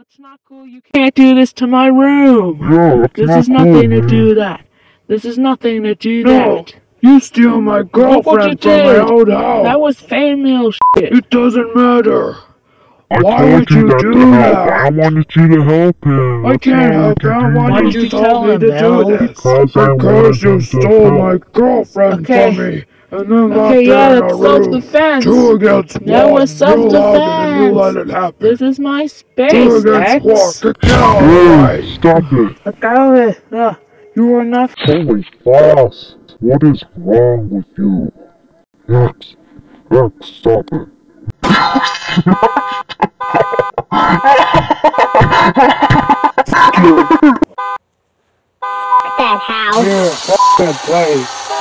That's not cool. You can't do this to my room. No, This not is nothing cool, to do that. This is nothing to do No. that. You steal my Look what you girlfriend from my old house. That was fan mail shit. It doesn't matter. I Why told would you that do to help. that? I wanted you to help him. I That's can't all help can you. do. Why Why did did you you tell tell me to do this? Because I Because wanted you him to stole help. my girlfriend Okay. from me. And then locked Okay, her yeah, in that's a room. self-defense. Two against That one. was You allowed you let it happen. This is my space, against one. X. Get down. Hey, Right. stop it. I got it. Uh, you are not. Holy fast. What is wrong with you? X, X, stop it. that house. Yeah, fuck that place.